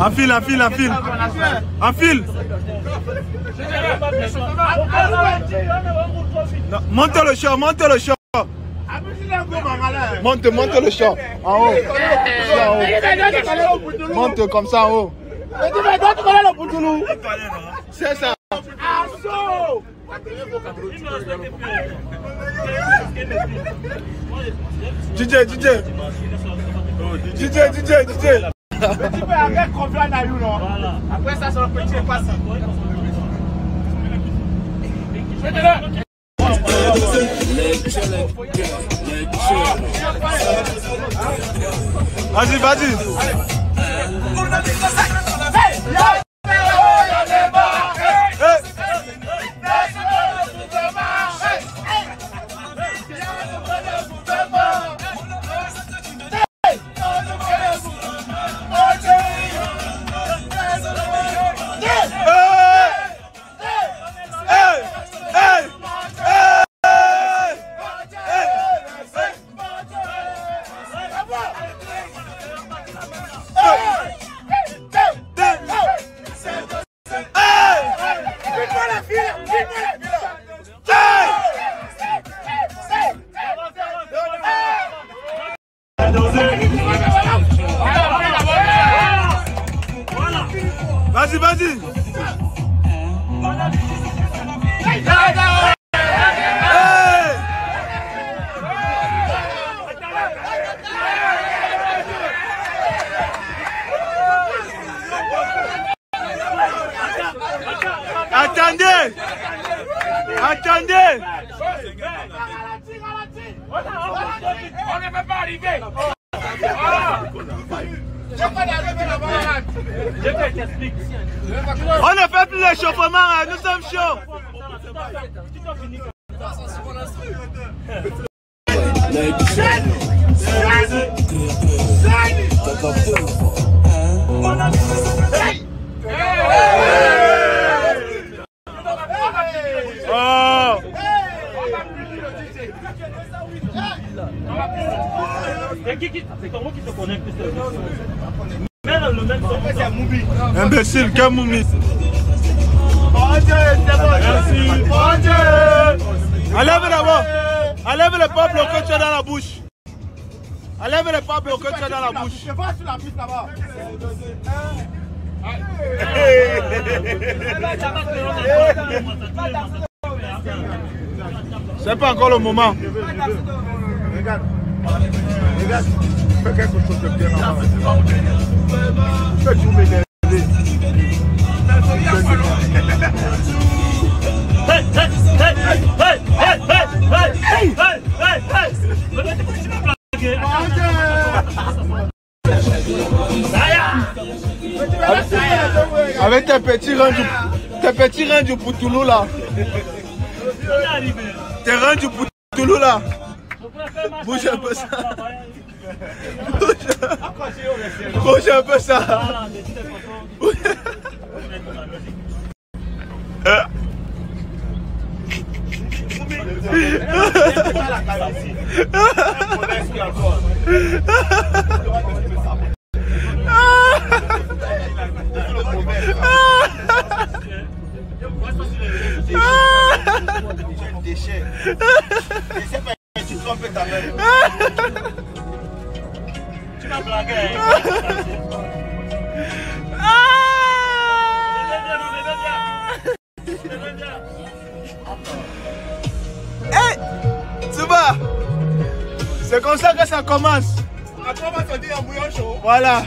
Enfile, enfile. Enfile. Non, Monte le champ, monte le champ. Monte, monte le champ. En haut. Haut. Monte comme ça en haut. C'est ça. DJ, DJ. DJ, DJ, DJ. Petit peu avec confiance à nous, non Après ça, c'est le petit passe. Vas-y, vas-y. Vas-y, vas-y. Attendez Attendez On ne peut pas arriver. On ne fait plus l'échauffement, hein, nous sommes chauds. C'est comment qui te connecte Imbécile, quel moumi Enlève d'abord Enlève le peuple que tu as dans la bouche. Enlève le peuple que tu as dans la bouche. Je vois sur la piste là-bas. C'est pas encore le moment. Regarde. Regarde. Fais quelque chose de bien. Fais. Avec tes petits du, tes petits reins du Poutoulou. Tes Poutoulou là Bouge un peu ça. Bouge un peu ça. Déchet. Déchet. C'est comme ça que ça commence dire un bouillon chaud. Voilà